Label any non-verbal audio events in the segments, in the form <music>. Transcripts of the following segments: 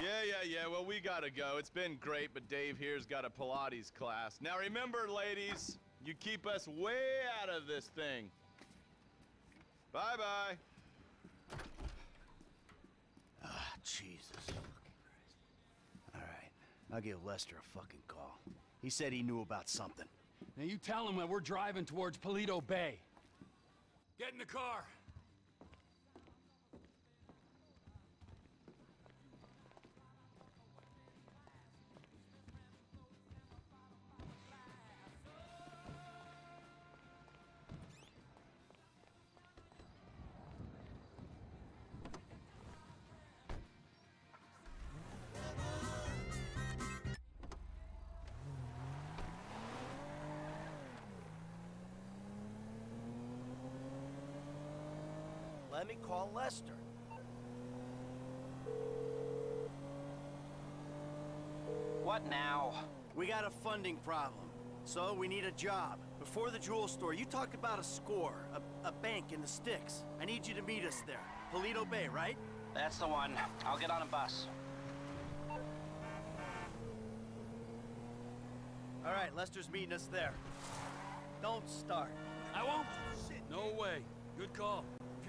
Yeah, yeah, yeah, well, we gotta go. It's been great, but Dave here's got a Pilates class. Now remember, ladies, you keep us way out of this thing. Bye-bye. Ah, Jesus fucking Christ. All right, I'll give Lester a fucking call. He said he knew about something. Now you tell him that we're driving towards Paleto Bay. Get in the car. Let me call Lester. What now? We got a funding problem. So we need a job. Before the jewel store, you talked about a score, a, a bank in the sticks. I need you to meet us there. Paleto Bay, right? That's the one. I'll get on a bus. All right, Lester's meeting us there. Don't start. I won't. No way. Good call.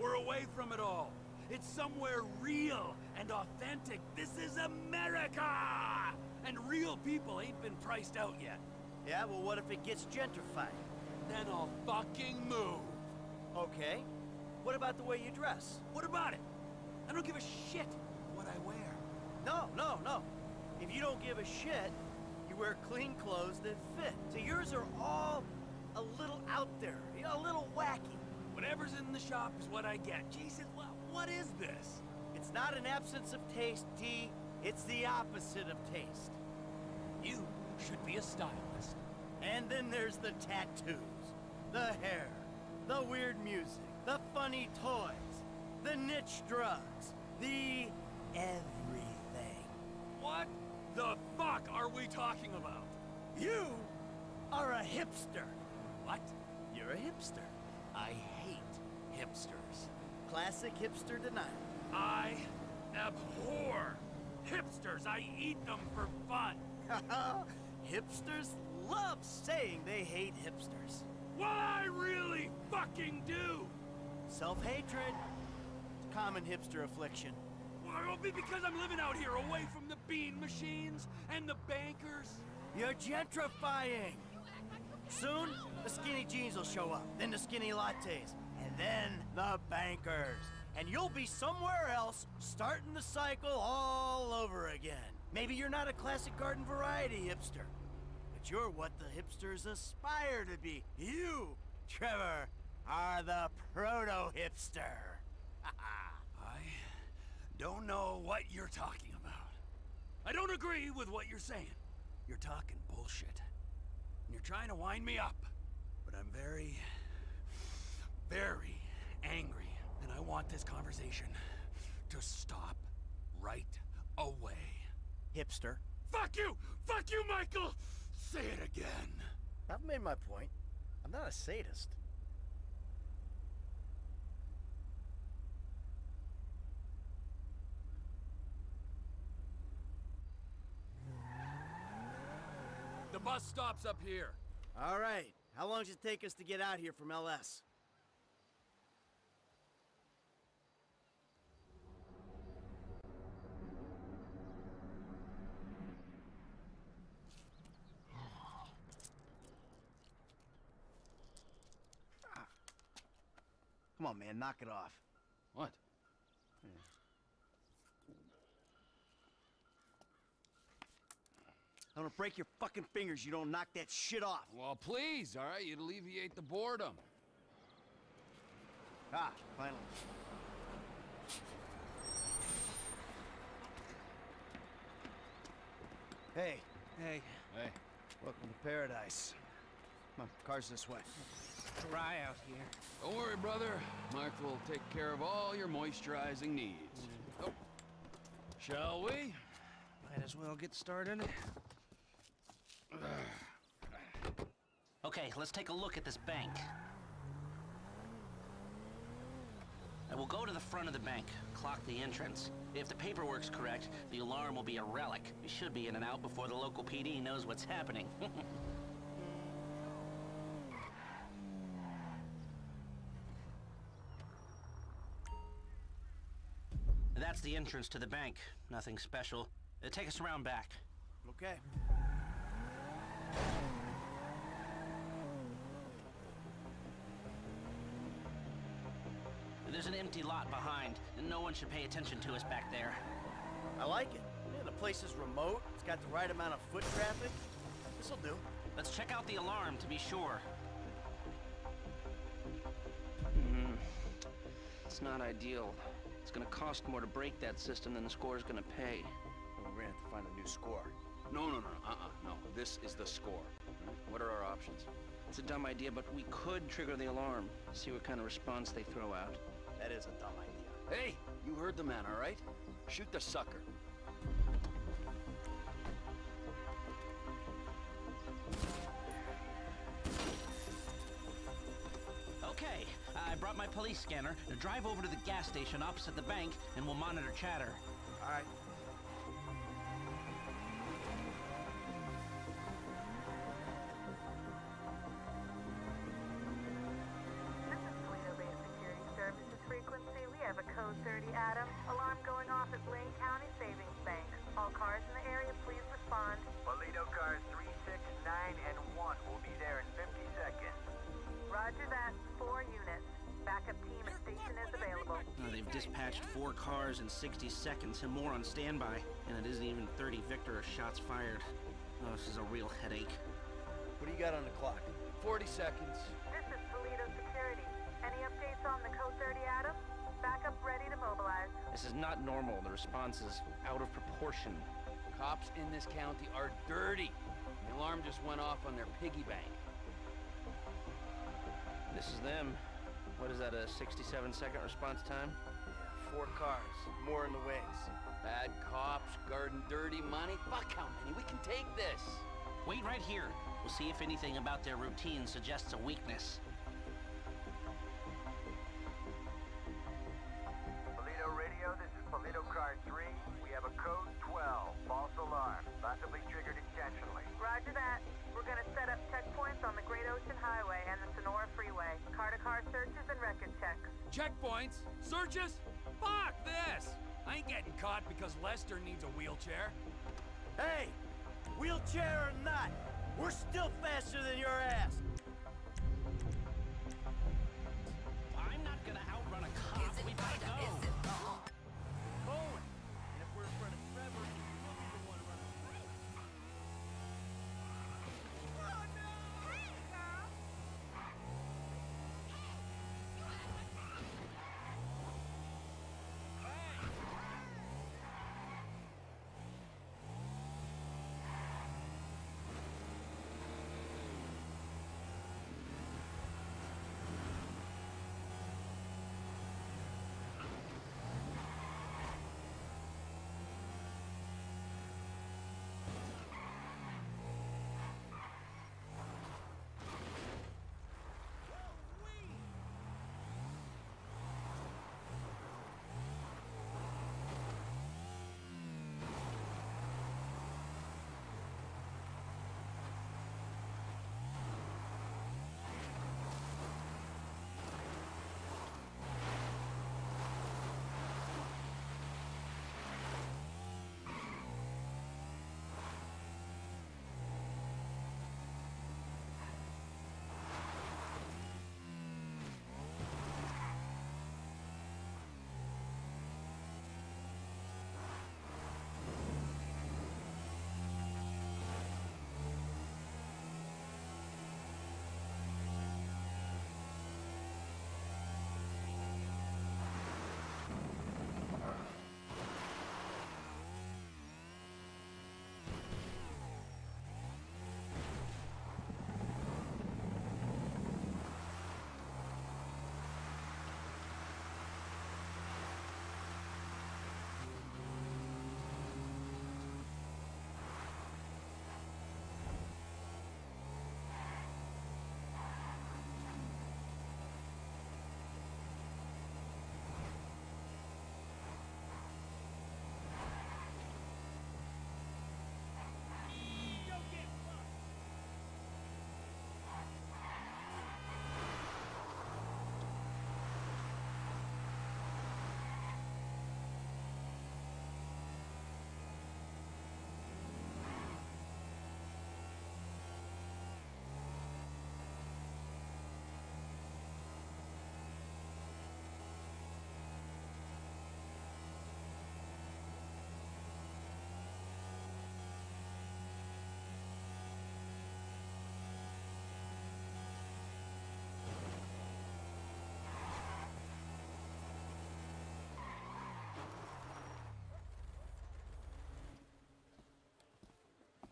We're away from it all. It's somewhere real and authentic. This is America! And real people ain't been priced out yet. Yeah, well, what if it gets gentrified? Then I'll fucking move. Okay. What about the way you dress? What about it? I don't give a shit what I wear. No, no, no. If you don't give a shit, you wear clean clothes that fit. So yours are all a little out there, you know, a little wacky. Whatever's in the shop is what I get. Jesus, what, what is this? It's not an absence of taste, D. It's the opposite of taste. You should be a stylist. And then there's the tattoos, the hair, the weird music, the funny toys, the niche drugs, the everything. What the fuck are we talking about? You are a hipster. What? You're a hipster. I hipsters. Classic hipster denial. I abhor hipsters. I eat them for fun. <laughs> Hipsters love saying they hate hipsters. What I really fucking do. Self-hatred. Common hipster affliction. Well, it'll be because I'm living out here away from the bean machines and the bankers. You're gentrifying. Soon, the skinny jeans will show up, then the skinny lattes, and then the bankers. And you'll be somewhere else, starting the cycle all over again. Maybe you're not a classic garden variety hipster, but you're what the hipsters aspire to be. You, Trevor, are the proto-hipster. <laughs> I don't know what you're talking about. I don't agree with what you're saying. You're talking bullshit. And you're trying to wind me up. But I'm very, very angry. And I want this conversation to stop right away. Hipster. Fuck you! Fuck you, Michael! Say it again. I've made my point. I'm not a sadist. The bus stops up here. All right. How long does it take us to get out here from LS? On, man, knock it off. What? I'm gonna break your fucking fingers. You don't knock that shit off. Well, please, all right? You'd alleviate the boredom. Ah, finally. Hey, Hey, Hey, welcome to paradise. Come on, car's this way. Dry out here. don't worry, brother. Mark will take care of all your moisturizing needs. Oh. Shall we? Might as well get started. Okay, let's take a look at this bank. I will go to the front of the bank, clock the entrance. If the paperwork's correct, the alarm will be a relic. We should be in and out before the local PD knows what's happening. <laughs> the entrance to the bank. Nothing special. Uh, take us around back. Okay. There's an empty lot behind, and no one should pay attention to us back there. I like it. Yeah, the place is remote. It's got the right amount of foot traffic. This'll do. Let's check out the alarm to be sure. It's not ideal. It's gonna cost more to break that system than the score's gonna pay. We're gonna have to find a new score. No, no, no, uh-uh, no. This is the score. What are our options? It's a dumb idea, but we could trigger the alarm. See what kind of response they throw out. That is a dumb idea. Hey, you heard the man, all right? Shoot the sucker. Brought my police scanner. Drive over to the gas station opposite the bank, and we'll monitor chatter. All right. This is Paleto Bay Security Services frequency. We have a code 30 Adam. Alarm going off at Blaine County Savings Bank. All cars in the area, please respond. Paleto cars 3, 6, 9, and 1 will be there in 50 seconds. Roger that. Four units. Uh, they've dispatched four cars in 60 seconds and more on standby, and it isn't even 30 Victor or shots fired. Oh, this is a real headache. What do you got on the clock? 40 seconds. This is Paleto Security. Any updates on the Code 30 Adam? Backup ready to mobilize. This is not normal. The response is out of proportion. Cops in this county are dirty. The alarm just went off on their piggy bank. This is them. What is that, a 67 second response time? Four cars, more in the wings. Bad cops, guarding dirty money. Fuck how many? We can take this. Wait right here. We'll see if anything about their routine suggests a weakness. Checkpoints? Searches? Fuck this! I ain't getting caught because Lester needs a wheelchair. Hey! Wheelchair or not, we're still faster than your ass!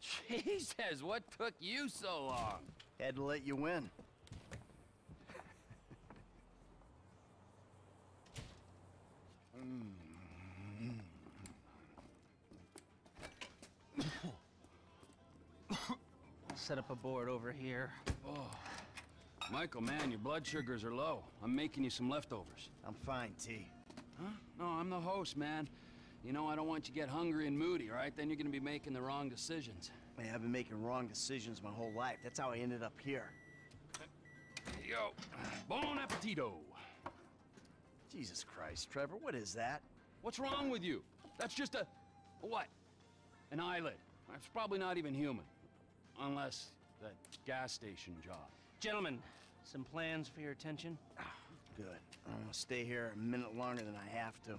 Jesus, what took you so long? Had to let you win. <coughs> Set up a board over here. Oh. Michael, man, your blood sugars are low. I'm making you some leftovers. I'm fine, T. Huh? No, I'm the host, man. You know, I don't want you to get hungry and moody, right? Then you're gonna be making the wrong decisions. Man, I've been making wrong decisions my whole life. That's how I ended up here. Yo, bon appetito. Jesus Christ, Trevor, what is that? What's wrong with you? That's just a... a what? An eyelid. It's probably not even human. Unless that gas station job. Gentlemen, some plans for your attention? Good. I'm gonna stay here a minute longer than I have to.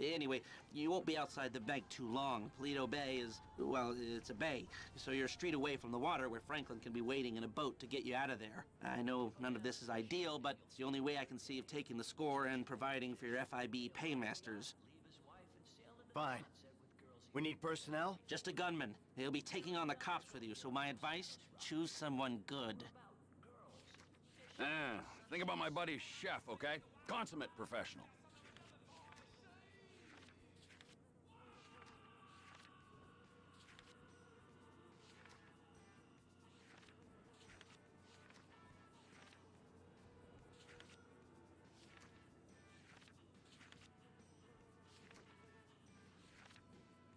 Anyway, you won't be outside the bank too long. Paleto Bay is, well, it's a bay, so you're a street away from the water where Franklin can be waiting in a boat to get you out of there. I know none of this is ideal, but it's the only way I can see of taking the score and providing for your FIB paymasters. Fine. We need personnel? Just a gunman. They'll be taking on the cops with you, so my advice, choose someone good. Ah, think about my buddy Chef, okay? Consummate professional.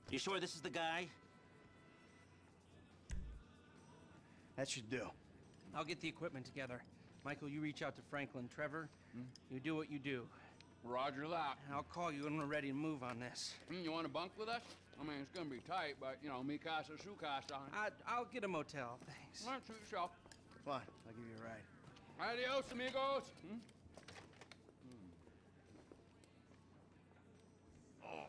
You sure this is the guy? That should do. I'll get the equipment together. Michael, you reach out to Franklin. Trevor, hmm? you do what you do. Roger that. I'll call you when we're ready to move on this. Hmm, you want to bunk with us? I mean, it's going to be tight, but, you know, mi casa, su casa. I, I'll get a motel, thanks. Not too sure. Come on, I'll give you a ride. Adios, amigos. Hmm? Oh.